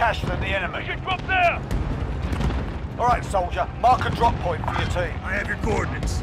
cash than the enemy. drop there! Alright, soldier. Mark a drop point for your team. I have your coordinates.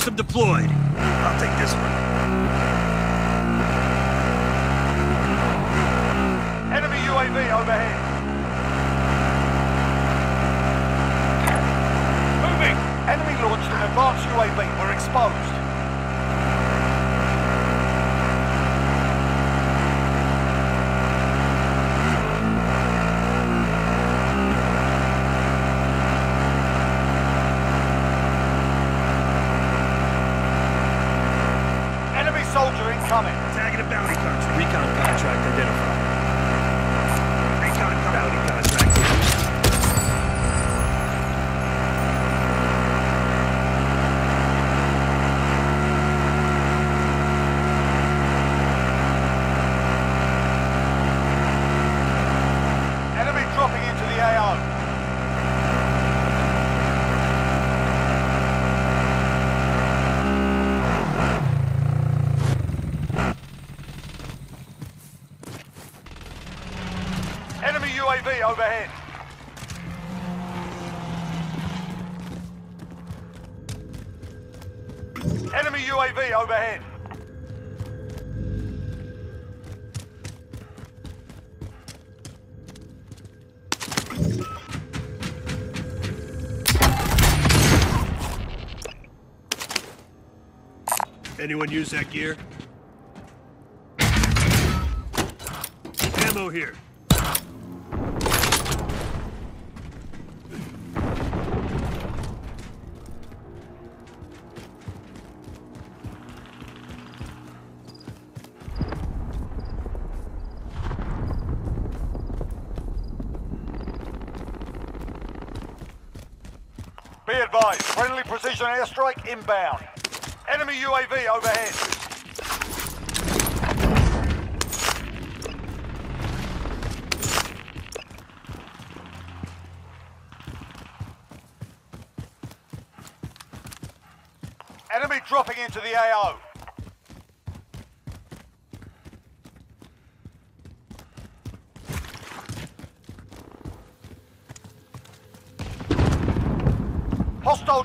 System deployed. I'll take this one. Enemy UAV overhead. Moving! Enemy launched an advanced UAV. We're exposed. Enemy soldier incoming. Tagging a bounty contract. Recon contract identified. Recon bounty contract. Enemy dropping into the AO. Enemy UAV overhead. Enemy UAV overhead. Anyone use that gear? Ammo here. Be advised, friendly precision airstrike inbound. Enemy UAV overhead. Enemy dropping into the AO.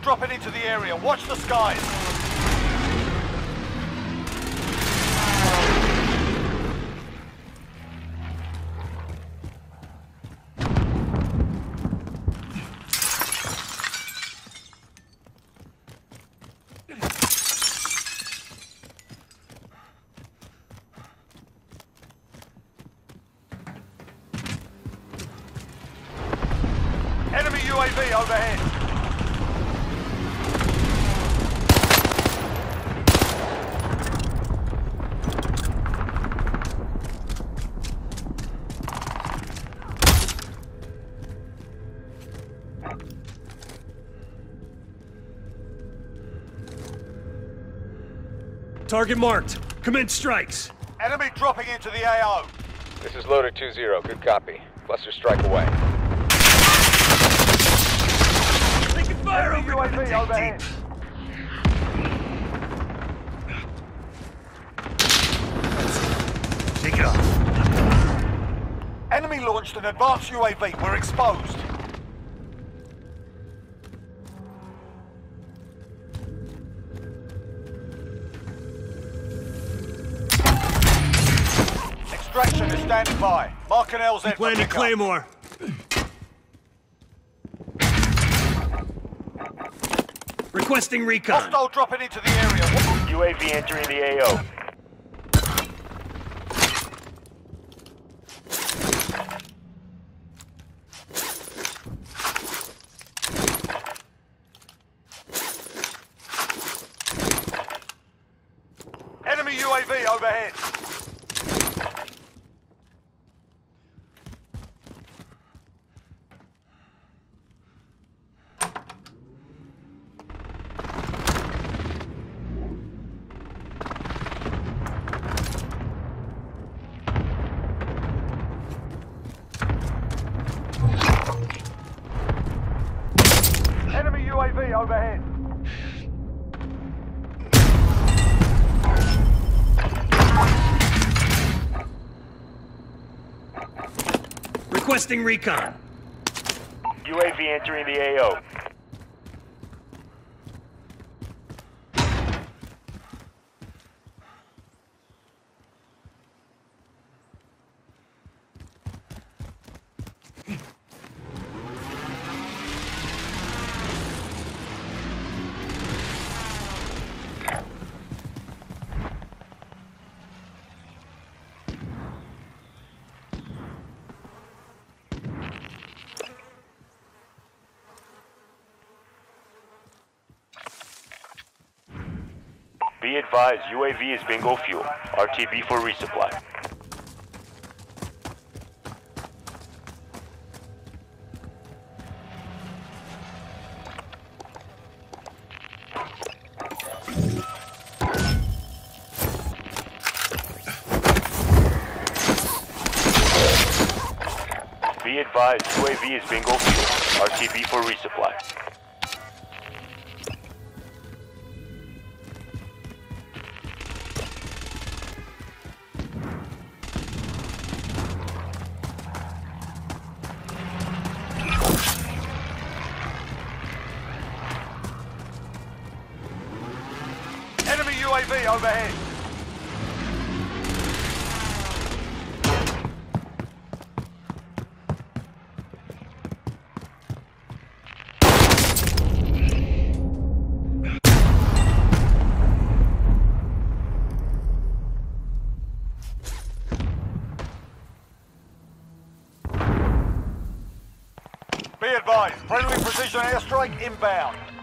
dropping into the area. Watch the skies. Enemy UAV overhead. Target marked. Commence strikes. Enemy dropping into the AO. This is Loader 2-0. Good copy. Cluster strike away. Taking fire Enemy over. UAV overhead. Take it off. Enemy launched an advanced UAV. We're exposed. Standing by. Mark an LZ for Planting. Claymore. Requesting recon. Hostile dropping into the area. UAV entering the AO. Enemy UAV overhead. Requesting recon. UAV entering the AO. Be advised, UAV is bingo fuel. RTB for resupply. Be advised, UAV is bingo fuel. RTB for resupply. Precision airstrike inbound.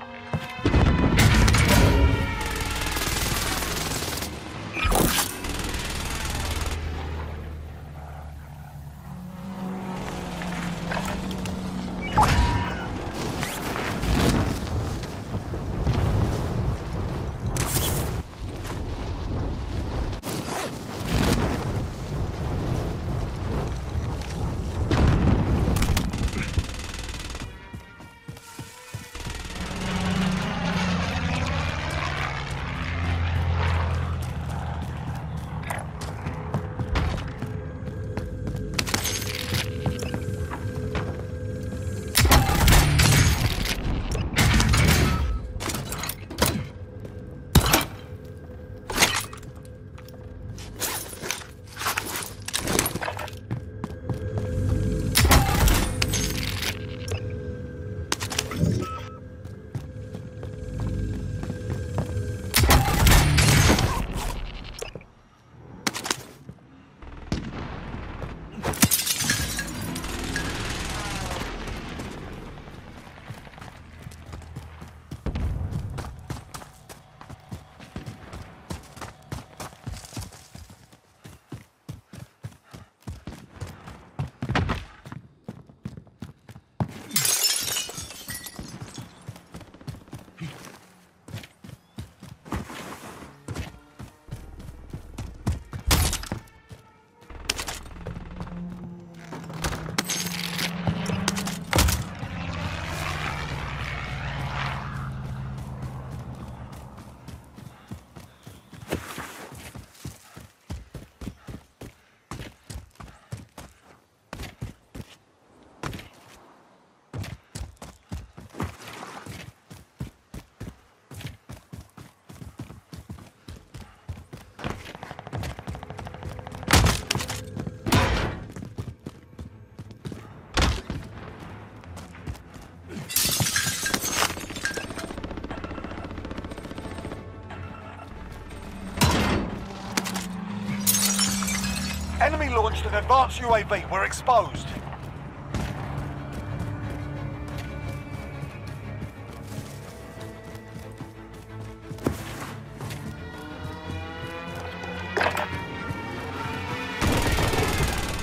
An advanced UAV. We're exposed.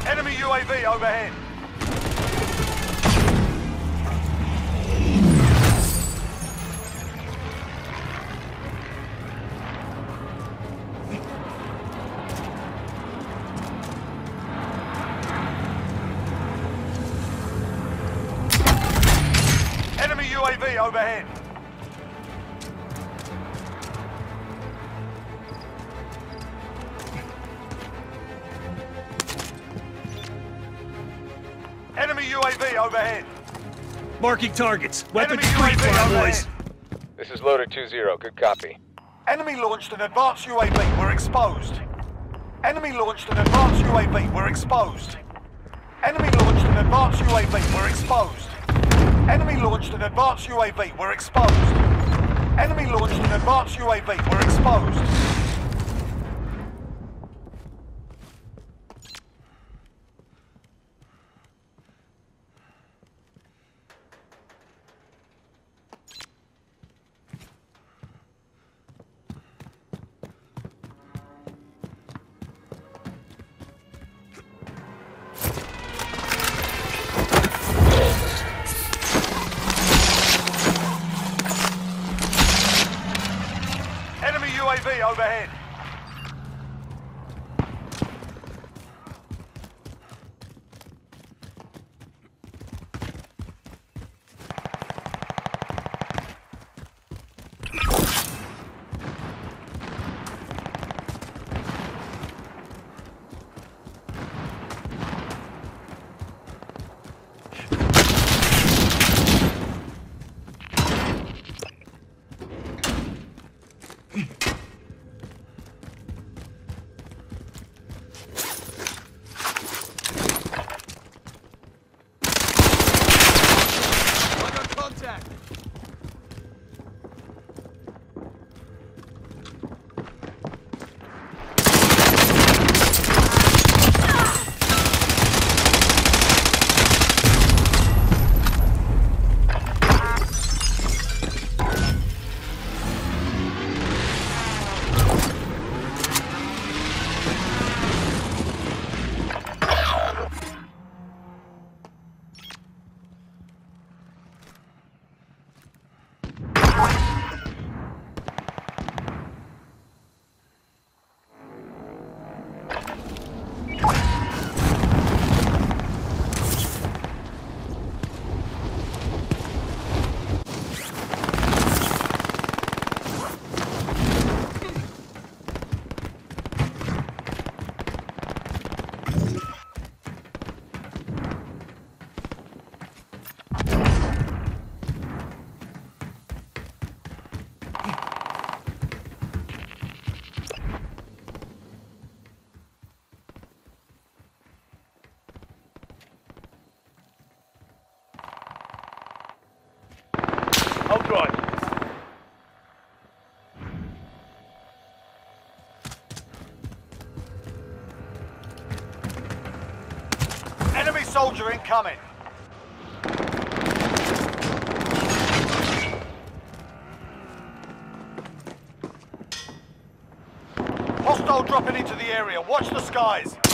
Enemy UAV overhead. Overhead. Enemy UAV overhead. Marking targets. Weapons Enemy free, UAV boys. This is Loader 2-0. Good copy. Enemy launched an advanced UAV. We're exposed. Enemy launched an advanced UAV. We're exposed. Enemy launched an advanced UAV. We're exposed. Enemy launched an advanced UAV. We're exposed. Enemy launched an advanced UAV. We're exposed. UAV soldier incoming. Hostile dropping into the area. Watch the skies.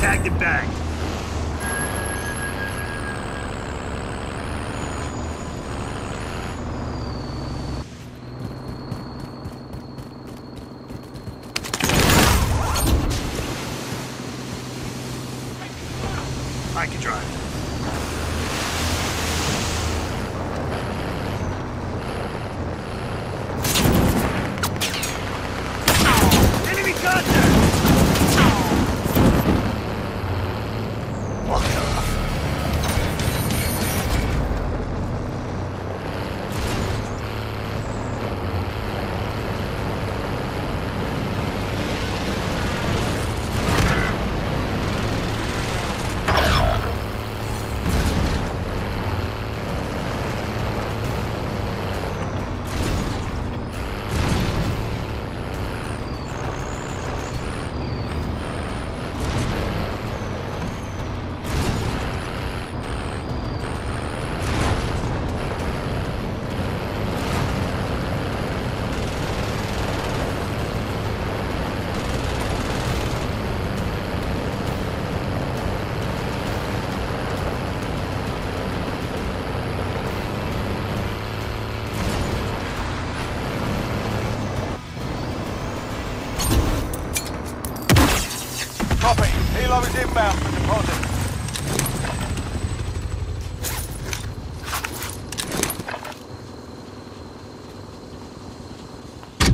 Tagged and bagged. I can drive. Enemy contact! Walk it off. Copy. Helo is inbound for deposit.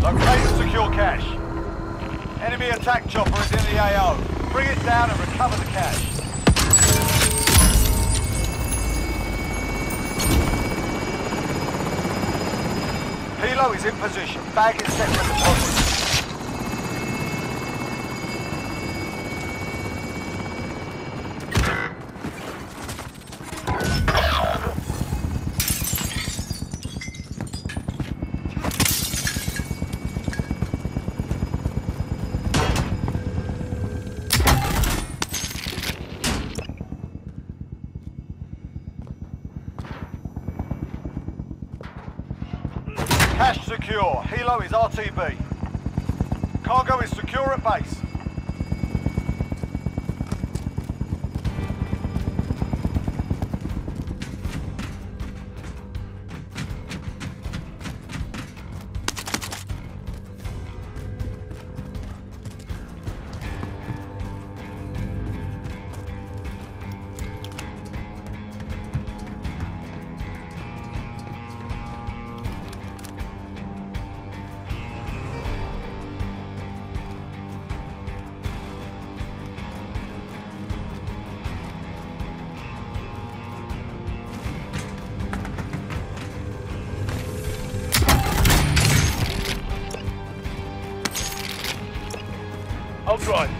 Locate and secure cash. Enemy attack chopper is in the AO. Bring it down and recover the cash. Helo is in position. Bag is set for deposit. Secure. Helo is RTB. Cargo is secure at base. I'll drive.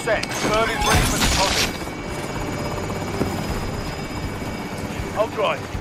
Set. Bird is ready for deposit. I'll drive.